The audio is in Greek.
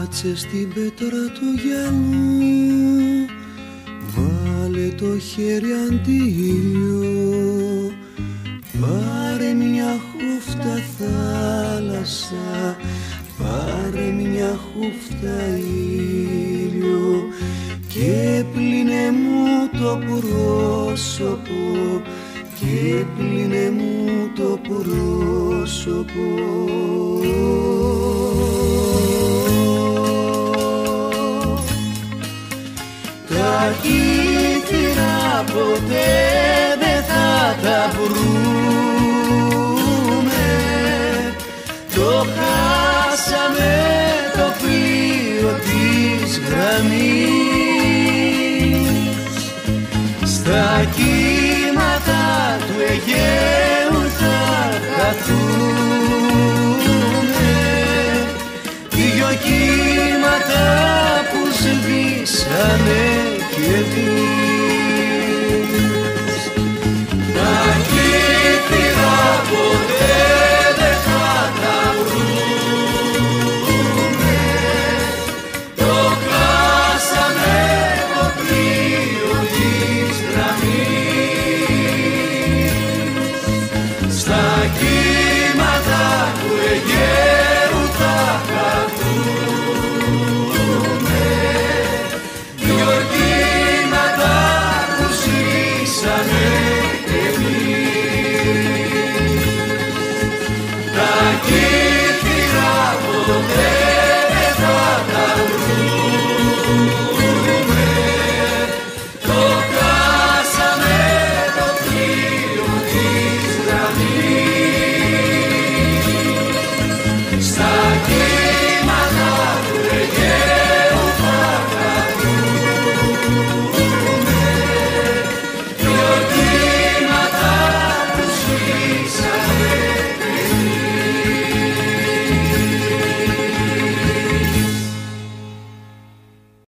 Κάτσε στην πέτρα του γυαλού Βάλε το χέρι αντίο. Πάρε μια χούφτα θάλασσα. Πάρε μια χούφτα ήλιο. Και πλύνε μου το πρόσωπο. Και πλύνε μου το πρόσωπο Τα κύθυρα ποτέ δεν θα τα βρούμε. Το χάσαμε το πλοίο της γραμμής. Στα κύματα του Αιγαίου θα χαθούμε Δυο κύματα που σβήσανε και δεις Τα κύθυρα ποτέ δεν θα τα βρούμε Το χάσαμε το πλοίο της γραμμής Στα κύματα του Αιγαίου